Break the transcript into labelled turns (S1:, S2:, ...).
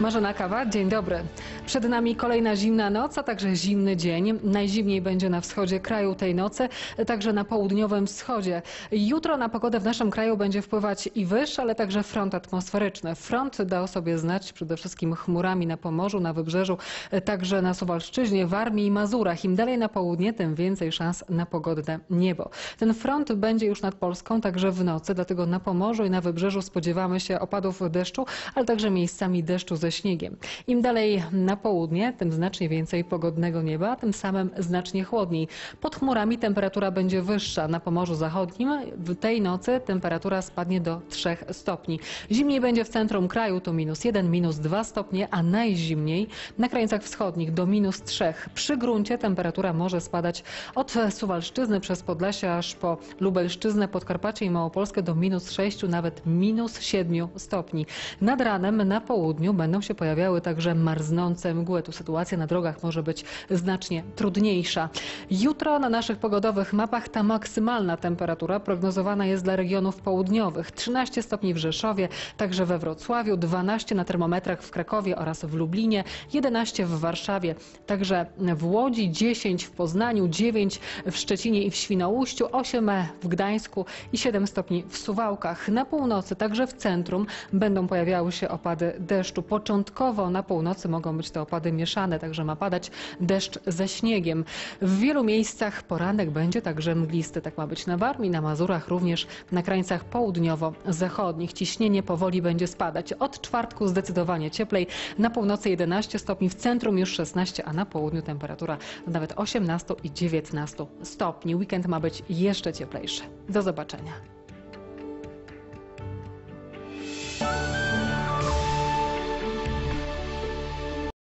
S1: Marzena Kawa, dzień dobry. Przed nami kolejna zimna noc, a także zimny dzień. Najzimniej będzie na wschodzie kraju tej nocy, także na południowym wschodzie. Jutro na pogodę w naszym kraju będzie wpływać i wyż, ale także front atmosferyczny. Front da o sobie znać przede wszystkim chmurami na Pomorzu, na Wybrzeżu, także na Suwalszczyźnie, Warmii i Mazurach. Im dalej na południe, tym więcej szans na pogodne niebo. Ten front będzie już nad Polską także w nocy, dlatego na Pomorzu i na Wybrzeżu spodziewamy się opadów deszczu, ale także miejscami deszczu ze śniegiem. Im dalej na południe, tym znacznie więcej pogodnego nieba, tym samym znacznie chłodniej. Pod chmurami temperatura będzie wyższa. Na Pomorzu Zachodnim w tej nocy temperatura spadnie do 3 stopni. Zimniej będzie w centrum kraju, to minus 1, minus 2 stopnie, a najzimniej na krańcach wschodnich do minus 3. Przy gruncie temperatura może spadać od Suwalszczyzny przez Podlasie aż po Lubelszczyznę, Podkarpacie i Małopolskę do minus 6, nawet minus 7 stopni. Nad ranem na południu będą się pojawiały także marznące mgły. Tu sytuacja na drogach może być znacznie trudniejsza. Jutro na naszych pogodowych mapach ta maksymalna temperatura prognozowana jest dla regionów południowych. 13 stopni w Rzeszowie, także we Wrocławiu, 12 na termometrach w Krakowie oraz w Lublinie, 11 w Warszawie, także w Łodzi, 10 w Poznaniu, 9 w Szczecinie i w Świnoujściu, 8 w Gdańsku i 7 stopni w Suwałkach. Na północy, także w centrum będą pojawiały się opady deszczu. Początkowo na północy mogą być te opady mieszane, także ma padać deszcz ze śniegiem. W wielu miejscach poranek będzie także mglisty. Tak ma być na Warmii, na Mazurach, również na krańcach południowo-zachodnich. Ciśnienie powoli będzie spadać. Od czwartku zdecydowanie cieplej. Na północy 11 stopni, w centrum już 16, a na południu temperatura nawet 18 i 19 stopni. Weekend ma być jeszcze cieplejszy. Do zobaczenia.